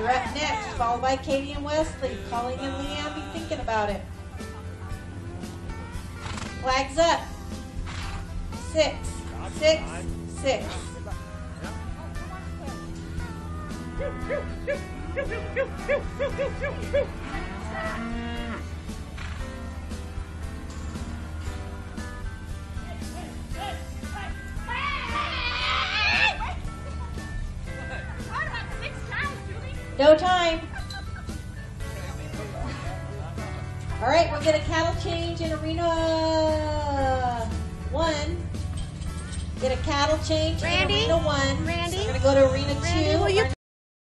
You're up next, followed by Katie and Wesley. Calling in Leanne, be thinking about it. Flags up. Six, six, six. No time. All right, we'll get a cattle change in arena one. Get a cattle change Randy? in arena one. Randy? We're gonna go to arena Randy, two. will you Our